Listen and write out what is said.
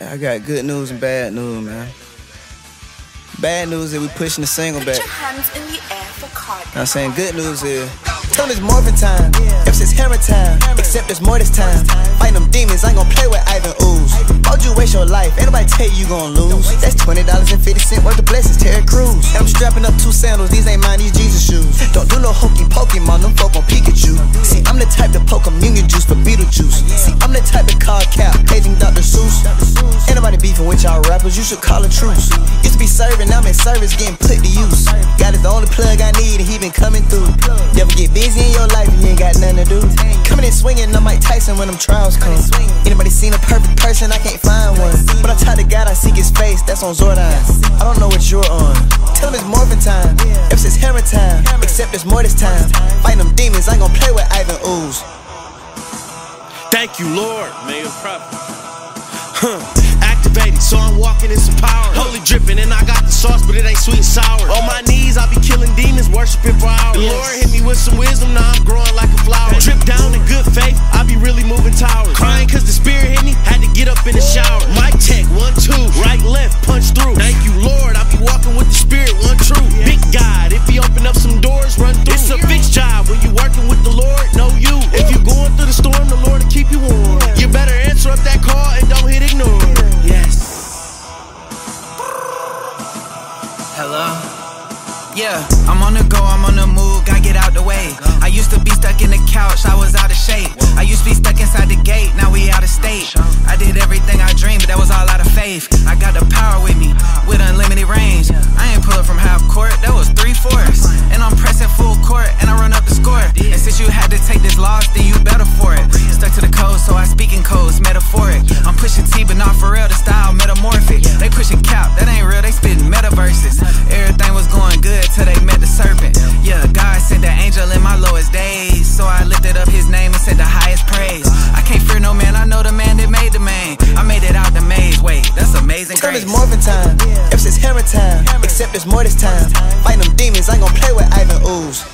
I got good news and bad news, man. Bad news is we pushing the single Put back. your hands in the air for Cardi. I'm saying good news is Tell it's morphin' time. If it's hammer time, except it's more this time. Fighting them demons, I ain't gon' play with Ivan Ooze. Why'd you waste your life? Ain't nobody tell you you gon' lose. That's twenty dollars and fifty cent worth of blessings, Terry Crews. And I'm strapping up two sandals, these ain't mine, these Jesus shoes. Don't do no hokey Pokemon, them folk on Pikachu. See, I'm the type to poke communion juice for Beetlejuice. See, rappers, you should call a truce. Used to be serving, I'm in service, getting put to use. God is the only plug I need, and he been coming through. Never get busy in your life, and you ain't got nothing to do. Coming in swinging, I'm Mike Tyson when them trials come. Anybody seen a perfect person? I can't find one. But I try to God, I seek his face, that's on Zordon. I don't know what you're on. Tell him it's morphin' time. If it's hammer time, except it's more this time. Fighting them demons, I ain't gon' play with Ivan Ooze. Thank you, Lord. May your prophet. Huh. Activated, so I'm walking in some power. Holy dripping, and I got the sauce, but it ain't sweet and sour. On my knees, I be killing demons, worshiping for hours. The Lord hit me with some wisdom, now I'm growing like Yeah, I'm on the go, I'm on the move, gotta get out the way. I used to be stuck in the couch, I was out of shape. I used to be stuck inside the gate, now we out of state. I did everything I dreamed, but that was all out of faith. I got the power with me, with unlimited range. I ain't pull up from half court, that was three fourths. And I'm pressing full court, and I run up the score. And since you had to take this loss, then you better for my lowest days. So I lifted up his name and said the highest praise. I can't fear no man, I know the man that made the man. I made it out the maze, wait, that's amazing Tell grace. it's morphin' time. If it's hammer time, except it's more this time. Fighting them demons, I ain't gon' play with Ivan Ooze.